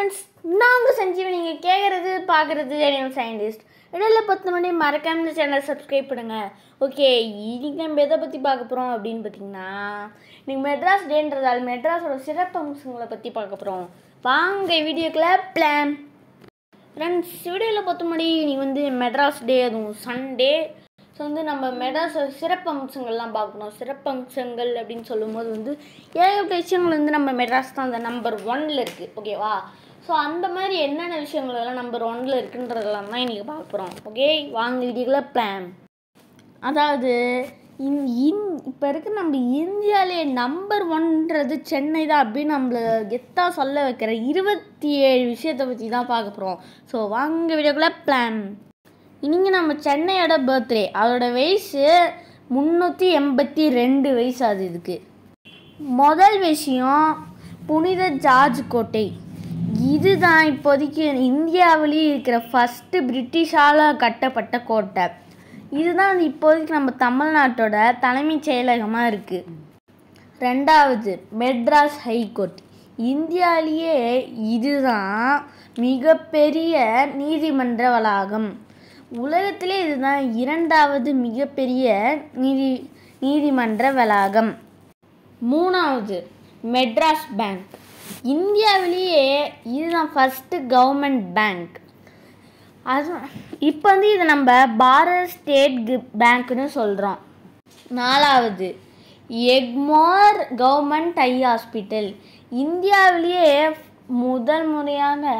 Friends நாங்கள் சஞ்சீவன் நீங்கள் கேட்குறது பார்க்குறது எனிமல் சயின்டிஸ்ட் இடையில பத்து மணி மறக்காம இந்த சேனலை சப்ஸ்கிரைப் பண்ணுங்க. ஓகே இன்னைக்கு நம்ம எதை பற்றி பார்க்க போகிறோம் அப்படின்னு பார்த்தீங்கன்னா இன்னைக்கு மெட்ராஸ் டேன்றதால் மெட்ராஸோட சிறப்பம்சங்களை பற்றி பார்க்க போகிறோம் வாங்க வீடியோக்குள்ள பிளான் ஃப்ரெண்ட்ஸ் வீடியோவில் பத்து மணி இன்னைக்கு வந்து மெட்ராஸ் டே அதுவும் சண்டே ஸோ வந்து நம்ம மெட்ராஸ் சிறப்பம்சங்கள்லாம் பார்க்கணும். சிறப்பம்சங்கள் அப்படின்னு சொல்லும்போது வந்து ஏகப்பட்ட விஷயங்கள் வந்து நம்ம மெட்ராஸ் தான் அந்த நம்பர் ஒன்ல இருக்குது ஓகேவா ஸோ அந்த மாதிரி என்னென்ன விஷயங்கள் எல்லாம் நம்பர் ஒன்ல இருக்குன்றதெல்லாம் தான் இன்றைக்கி பார்க்க போகிறோம் ஓகே வாங்க வீடியோக்குள்ள பிளான் அதாவது இன் இன் இப்போ இருக்க நம்ம இந்தியாவிலே நம்பர் ஒன்றது சென்னை தான் அப்படின்னு நம்மளை கெத்தாக சொல்ல வைக்கிற இருபத்தி ஏழு விஷயத்தை பற்றி தான் பார்க்க போகிறோம் ஸோ வாங்க வீடியோக்குள்ளே பிளான் இன்னைக்கு நம்ம சென்னையோட பர்த்டே அதோட வயசு முந்நூற்றி எண்பத்தி ரெண்டு வயசு அது இதுக்கு. முதல் விஷயம் புனித ஜார்ஜ் கோட்டை. இதுதான் இப்போதைக்கு இந்தியாவிலேயே இருக்கிற ஃபஸ்ட்டு பிரிட்டிஷால் கட்டப்பட்ட கோட்டை. இதுதான் இப்போதைக்கு நம்ம தமிழ்நாட்டோட தலைமைச் செயலகமாக இருக்குது ரெண்டாவது மெட்ராஸ் ஹைகோர்ட். இந்தியாவிலேயே இதுதான் மிகப்பெரிய நீதிமன்ற வளாகம் உலகத்திலே இதுதான் இரண்டாவது மிகப்பெரிய நீதி நீதிமன்ற வளாகம் மூணாவது மெட்ராஸ் பேங்க். இந்தியாவிலேயே இதுதான் ஃபஸ்ட்டு கவர்மெண்ட் பேங்க் அது இப்போ வந்து இது நம்ம பாரத் ஸ்டேட் பேங்க்னு சொல்கிறோம் நாலாவது எக்மோர் கவர்மெண்ட் ஐ ஹாஸ்பிட்டல் இந்தியாவிலேயே முதல் முறையாக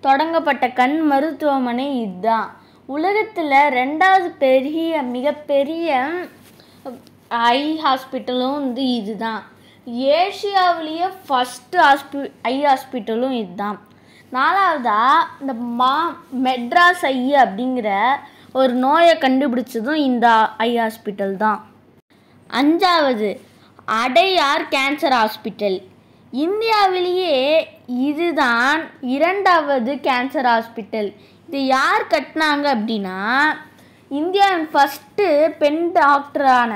தொடங்கப்பட்ட கண் மருத்துவமனை இதுதான். உலகத்தில் ரெண்டாவது பெரிய மிகப்பெரிய ஐ ஹாஸ்பிட்டலும் வந்து இதுதான். ஏஷியாவிலேயே ஃபஸ்ட்டு ஹாஸ்பி ஐ ஹாஸ்பிட்டலும் இதுதான். நாலாவதாக இந்த மா மெட்ராஸ் ஐ அப்படிங்கிற ஒரு நோயை கண்டுபிடிச்சதும் இந்த ஐ ஹாஸ்பிட்டல் தான். அஞ்சாவது அடையார் கேன்சர் ஹாஸ்பிட்டல். இந்தியாவிலேயே இதுதான் இரண்டாவது கேன்சர் ஹாஸ்பிட்டல். இது யார் கட்டினாங்க அப்படின்னா இந்தியாவின் ஃபஸ்ட்டு பெண் டாக்டரான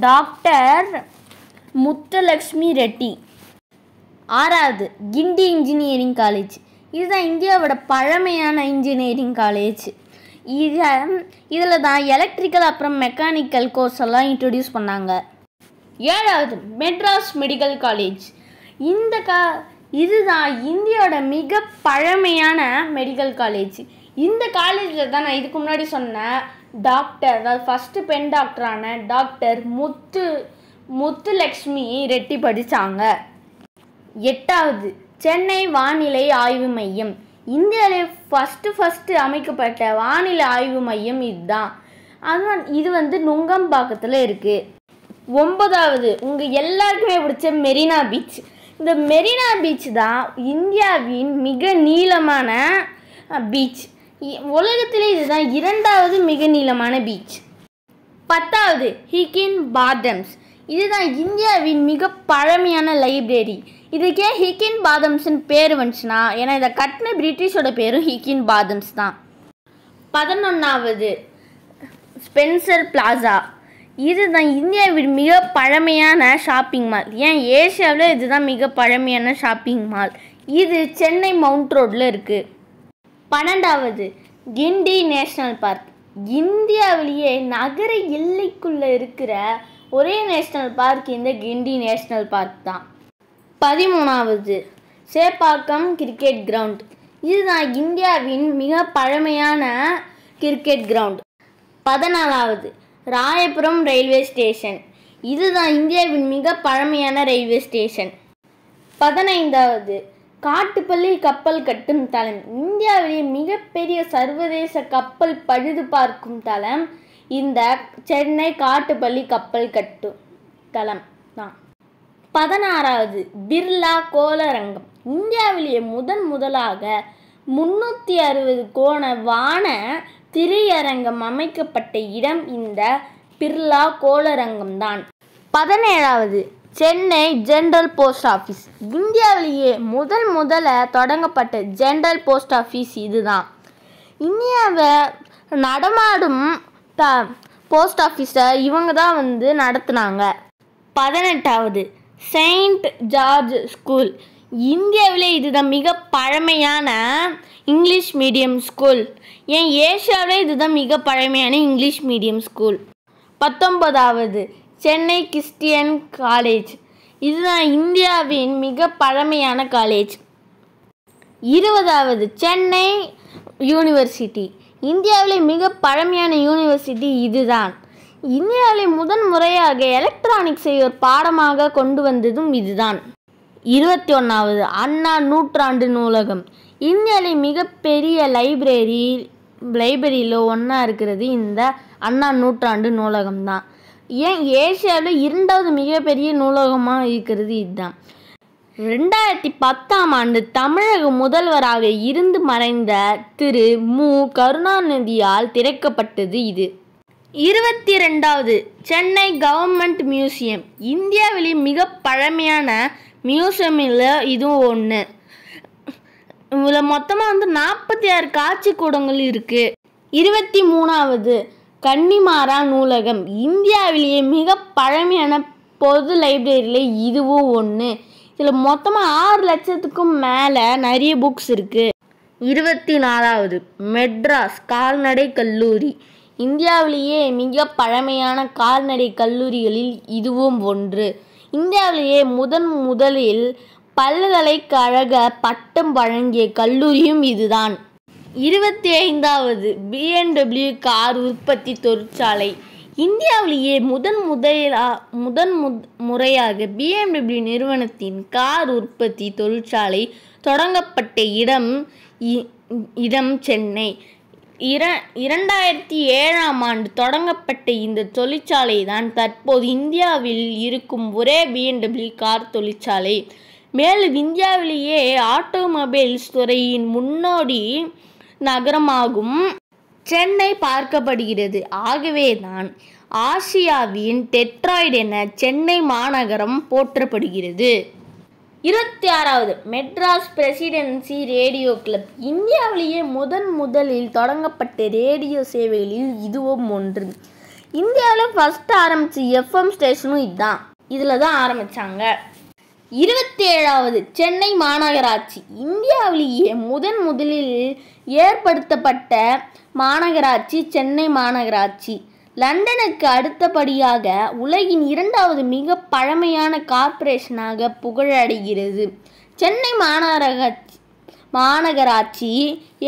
டாக்டர் முத்துலக்ஷ்மி ரெட்டி. ஆறாவது கிண்டி இன்ஜினியரிங் காலேஜ். இதுதான் இந்தியாவோட பழமையான இன்ஜினியரிங் காலேஜ். இது இதில் தான் எலக்ட்ரிக்கல் அப்புறம் மெக்கானிக்கல் கோர்ஸ் எல்லாம் இன்ட்ரடியூஸ் பண்ணாங்க. ஏழாவது மெட்ராஸ் மெடிக்கல் காலேஜ் இந்த கா இதுதான் இந்தியாவோட மிக பழமையான மெடிக்கல் காலேஜ் இந்த காலேஜில் தான் நான் இதுக்கு முன்னாடி சொன்னேன் டாக்டர் அதாவது ஃபஸ்ட்டு பெண் டாக்டரான டாக்டர் முத்து முத்துலக்ஷ்மி ரெட்டி படித்தாங்க எட்டாவது சென்னை வானிலை ஆய்வு மையம். இந்தியாவிலே ஃபஸ்ட்டு ஃபஸ்ட்டு அமைக்கப்பட்ட வானிலை ஆய்வு மையம் இதுதான். அதுதான் இது வந்து நுங்கம்பாக்கத்தில் இருக்குது ஒன்பதாவது உங்கள் எல்லாருக்குமே பிடிச்ச மெரினா பீச். இந்த மெரினா பீச் தான் இந்தியாவின் மிக நீளமான பீச். உலகத்திலே இதுதான் இரண்டாவது மிக நீளமான பீச் பத்தாவது ஹிக்கின் பாதம்ஸ் இதுதான் இந்தியாவின் மிக பழமையான லைப்ரரி இதுக்கே ஹிக்கின் பாதம்ஸ்னு பேர் வந்துச்சுன்னா ஏன்னா இதை கட்டின பிரிட்டிஷோட பேரும் ஹிக்கின் பாதம்ஸ் தான். பதினொன்றாவது ஸ்பென்சர் பிளாசா இதுதான் இந்தியாவின் மிக பழமையான ஷாப்பிங் மால் ஏன் ஏஷியாவில் இதுதான் மிக பழமையான ஷாப்பிங் மால் இது சென்னை மவுண்ட் ரோட்டில் இருக்குது பன்னெண்டாவது கிண்டி நேஷ்னல் பார்க். இந்தியாவிலேயே நகர எல்லைக்குள்ளே இருக்கிற ஒரே நேஷ்னல் பார்க் இந்த கிண்டி நேஷ்னல் பார்க் தான். பதிமூணாவது சேப்பாக்கம் கிரிக்கெட் கிரவுண்ட். இதுதான் இந்தியாவின் மிக பழமையான கிரிக்கெட் கிரவுண்ட். பதினாலாவது ராயபுரம் ரயில்வே ஸ்டேஷன். இதுதான் இந்தியாவின் மிக பழமையான ரயில்வே ஸ்டேஷன். பதினைந்தாவது காட்டுப்பள்ளி கப்பல் கட்டும் தளம். இந்தியாவிலேயே மிகப்பெரிய சர்வதேச கப்பல் பழுது பார்க்கும் தளம் இந்த சென்னை காட்டுப்பள்ளி கப்பல் கட்டும் தளம் தான். பதினாறாவது பிர்லா கோளரங்கம். இந்தியாவிலேயே முதன் முதலாக முன்னூற்றி அறுபது கோண வான திரையரங்கம் அமைக்கப்பட்ட இடம் இந்த பிர்லா கோளரங்கம் தான். பதினேழாவது சென்னை ஜென்ரல் போஸ்ட் ஆஃபீஸ். இந்தியாவிலேயே முதல் முதல்ல தொடங்கப்பட்ட ஜென்ரல் போஸ்ட் ஆஃபீஸ் இதுதான். இந்தியாவை நடமாடும் த போஸ்ட் ஆஃபீஸை இவங்க தான் வந்து நடத்துனாங்க. பதினெட்டாவது செயின்ட் ஜார்ஜ் ஸ்கூல். இந்தியாவிலே இதுதான் மிக பழமையான இங்கிலீஷ் மீடியம் ஸ்கூல். ஏன் ஏஷியாவிலே இதுதான் மிக பழமையான இங்கிலீஷ் மீடியம் ஸ்கூல். பத்தொன்பதாவது சென்னை கிறிஸ்டியன் காலேஜ். இதுதான் இந்தியாவின் மிக பழமையான காலேஜ். இருபதாவது சென்னை யூனிவர்சிட்டி. இந்தியாவிலே மிக பழமையான யூனிவர்சிட்டி இதுதான். இந்தியாவிலே முதன் முறையாக எலக்ட்ரானிக்ஸை ஒரு பாடமாக கொண்டு வந்ததும் இதுதான். இருபத்தி ஒன்றாவது அண்ணா நூற்றாண்டு நூலகம். இந்தியாவிலே மிகப்பெரிய லைப்ரரி லைப்ரரியில் ஒன்றா இருக்கிறது இந்த அண்ணா நூற்றாண்டு நூலகம் தான் ஏன் ஏசியாவில் இரண்டாவது மிகப்பெரிய நூலகமாக இருக்கிறது இதுதான். ரெண்டாயிரத்தி பத்தாம் ஆண்டு தமிழக முதல்வராக இருந்து மறைந்த திரு மு. கருணாநிதியால் திறக்கப்பட்டது இது. இருபத்தி ரெண்டாவது சென்னை கவர்மெண்ட் மியூசியம். இந்தியாவிலே மிக பழமையான மியூசியமில் இதுவும் ஒன்று இதில் மொத்தமாக வந்து நாற்பத்தி ஆறு காட்சி கூடங்கள் இருக்குது இருபத்தி மூணாவது கன்னிமாரா நூலகம். இந்தியாவிலேயே மிக பழமையான பொது லைப்ரரியில் இதுவும் ஒன்று இதில் மொத்தமாக ஆறு லட்சத்துக்கும் மேலே நிறைய புக்ஸ் இருக்குது இருபத்தி நாலாவது மெட்ராஸ் கால்நடை கல்லூரி. இந்தியாவிலேயே மிக பழமையான கால்நடை கல்லூரிகளில் இதுவும் ஒன்று. இந்தியாவிலேயே முதன் முதலில் பல்கலைக்கழக பட்டம் வழங்கிய கல்லூரியும் இதுதான். இருபத்தி ஐந்தாவது பிஎன்டபிள்யூ கார் உற்பத்தி தொழிற்சாலை. இந்தியாவிலேயே முதன் முதலா முதன் முத் முறையாக பிஎம்டபிள்யூ நிறுவனத்தின் கார் உற்பத்தி தொழிற்சாலை தொடங்கப்பட்ட இடம் இ- இடம் சென்னை. இர இரண்டாயிரத்தி ஏழாம் ஆண்டு தொடங்கப்பட்ட இந்த தொழிற்சாலை தான் தற்போது இந்தியாவில் இருக்கும் ஒரே பிஎன்டபிள்யூ கார் தொழிற்சாலை. மேலும் இந்தியாவிலேயே ஆட்டோமொபைல்ஸ் துறையின் முன்னோடி நகரமாகும். சென்னை பார்க்கப்படுகிறது. ஆகவே தான் ஆசியாவின் டெட்ராய்டு என சென்னை மாநகரம் போற்றப்படுகிறது. இருபத்தி ஆறாவது மெட்ராஸ் பிரசிடென்சி ரேடியோ கிளப். இந்தியாவிலேயே முதன் முதலில் தொடங்கப்பட்ட ரேடியோ சேவைகளில் இதுவும் ஒன்று. இந்தியாவில் ஃபஸ்ட் ஆரம்பித்த எஃப்எம் ஸ்டேஷனும் இதுதான் இதில் தான் ஆரம்பித்தாங்க இருபத்தி ஏழாவது சென்னை மாநகராட்சி. இந்தியாவிலேயே முதன் முதலில் ஏற்படுத்தப்பட்ட மாநகராட்சி சென்னை மாநகராட்சி. லண்டனுக்கு அடுத்தபடியாக உலகின் இரண்டாவது மிக பழமையான கார்ப்பரேஷனாக புகழடைகிறது. சென்னை மாநகராட்சி மாநகராட்சி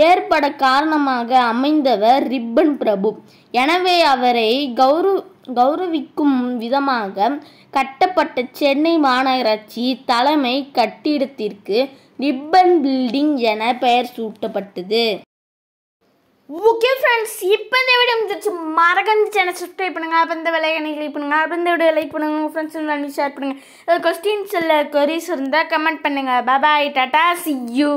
ஏற்பட காரணமாக அமைந்தவர் ரிப்பன் பிரபு. எனவே அவரை கௌரவ கௌரவிக்கும் விதமாக கட்டப்பட்ட சென்னை மாநகராட்சி தலைமை கட்டிடத்திற்கு ரிப்பன் பில்டிங் என பெயர் சூட்டப்பட்டது. ஓகே ஃப்ரெண்ட்ஸ் இப்போ இந்த வீடியோ முடிஞ்சிருச்சு. மறக்காம சேனல் சப்ஸ்கிரைப் பண்ணுங்க. அப்போ இந்த விலையை கிளிக் பண்ணுங்கள் அப்போ இந்த வீடியோ லைக் பண்ணுங்க. உங்கள் ஃப்ரெண்ட்ஸ் இருந்தாலும் ஷேர் பண்ணுங்கள் கொஸ்டின்ஸ் இல்லை கொரிஸ் இருந்தால் கமெண்ட் பண்ணுங்க. பாய் டாட்டா சி யூ